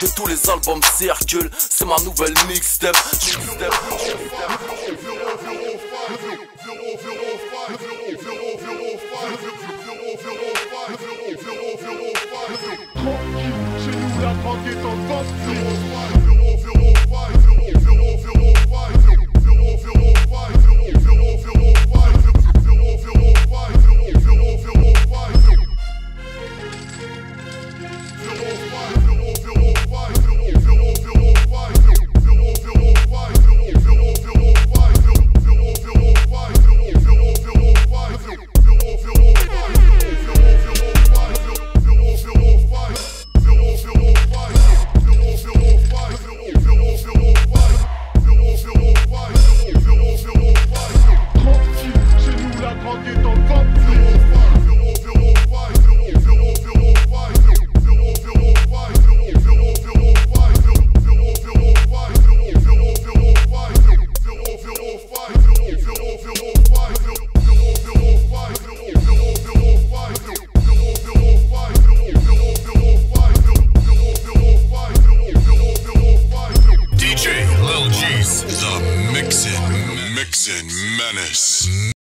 Et tous les albums circulent, c'est ma nouvelle mixtape. Tranquille, chez nous la. Lil G's the mixin' mixin' menace.